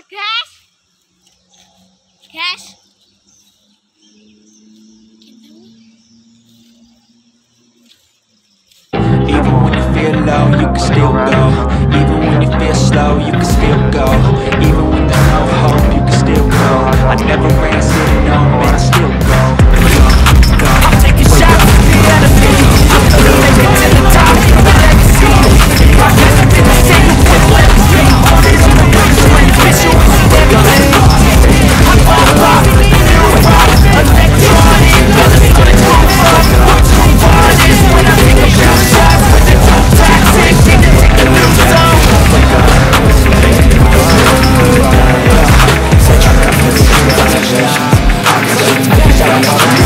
The cash. Cash. Even when you feel low, you can still go Even when you feel slow, you can still go Even when there's no hope, you can still go I never ran, sitting Beli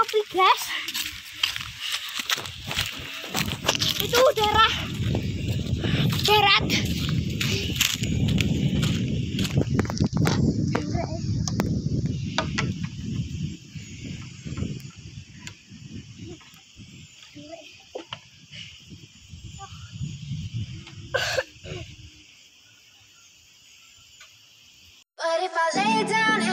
Shopee guys. Itu daerah barat. But if I lay down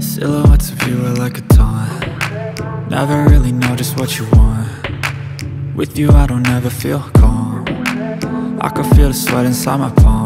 Silhouettes of you are like a taunt. Never really know just what you want. With you I don't ever feel calm. I can feel the sweat inside my palms